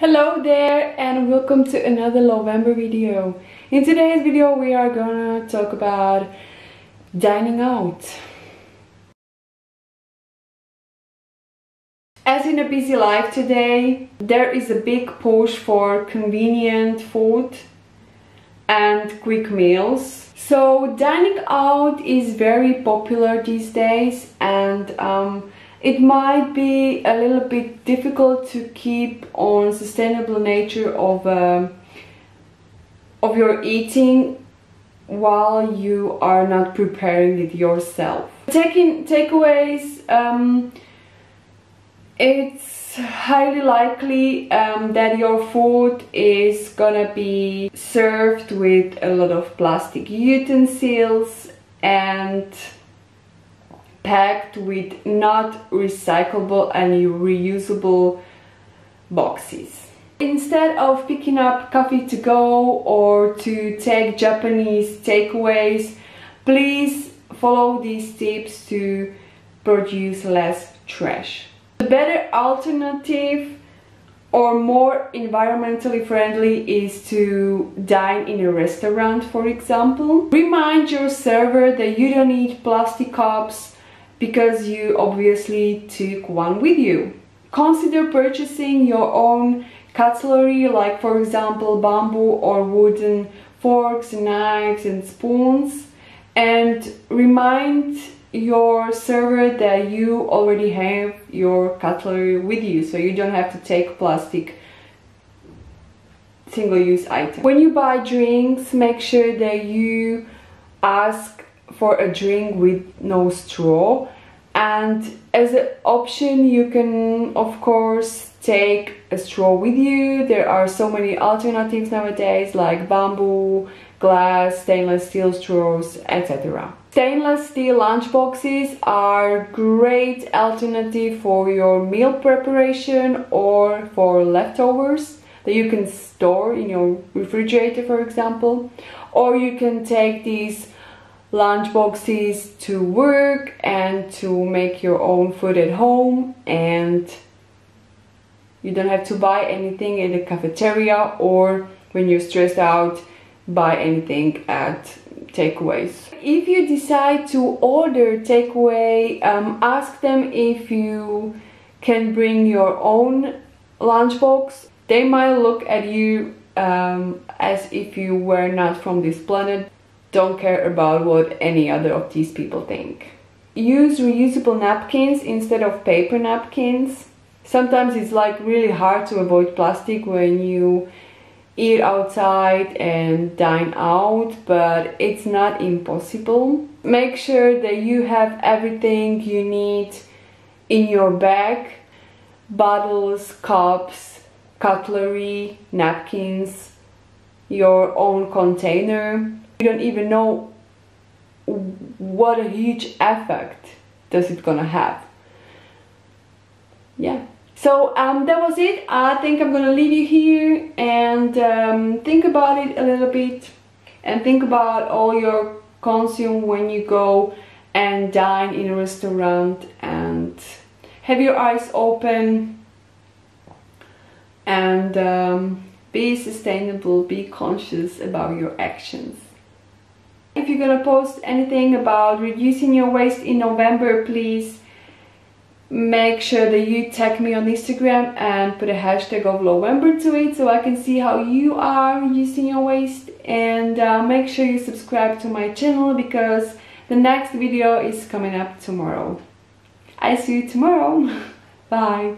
Hello there and welcome to another Lowember video. In today's video we are gonna talk about dining out. As in a busy life today, there is a big push for convenient food and quick meals. So dining out is very popular these days and um, it might be a little bit difficult to keep on sustainable nature of uh, of your eating while you are not preparing it yourself. Taking takeaways, um, it's highly likely um, that your food is gonna be served with a lot of plastic utensils and packed with not recyclable and reusable boxes. Instead of picking up coffee to go or to take Japanese takeaways, please follow these tips to produce less trash. The better alternative or more environmentally friendly is to dine in a restaurant for example. Remind your server that you don't need plastic cups because you obviously took one with you. Consider purchasing your own cutlery like for example bamboo or wooden forks, knives and spoons and remind your server that you already have your cutlery with you so you don't have to take plastic single-use items. When you buy drinks make sure that you ask for a drink with no straw. And as an option you can of course take a straw with you. There are so many alternatives nowadays like bamboo glass stainless steel straws etc stainless steel lunch boxes are great alternative for your meal preparation or for leftovers that you can store in your refrigerator for example. Or you can take these lunch boxes to work and to make your own food at home and you don't have to buy anything in the cafeteria or when you're stressed out buy anything at takeaways. If you decide to order takeaway, um, ask them if you can bring your own lunchbox. They might look at you um, as if you were not from this planet don't care about what any other of these people think. Use reusable napkins instead of paper napkins. Sometimes it's like really hard to avoid plastic when you eat outside and dine out, but it's not impossible. Make sure that you have everything you need in your bag. Bottles, cups, cutlery, napkins, your own container you don't even know what a huge effect does it gonna have. Yeah. So um, that was it. I think I'm gonna leave you here and um, think about it a little bit and think about all your consume when you go and dine in a restaurant and have your eyes open and um, be sustainable, be conscious about your actions. If you're gonna post anything about reducing your waste in November, please make sure that you tag me on Instagram and put a hashtag of Lowember to it so I can see how you are reducing your waste and uh, make sure you subscribe to my channel because the next video is coming up tomorrow. I see you tomorrow. Bye.